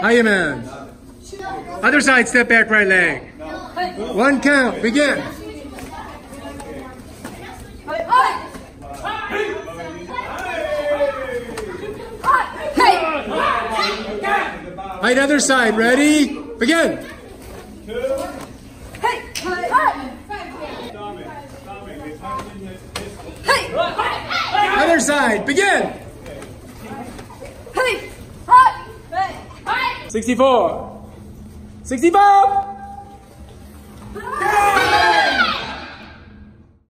Hiya man. Other side, step back right leg. One count, begin. Right other side, ready? Begin. Hey! Other side, begin. 64. 65.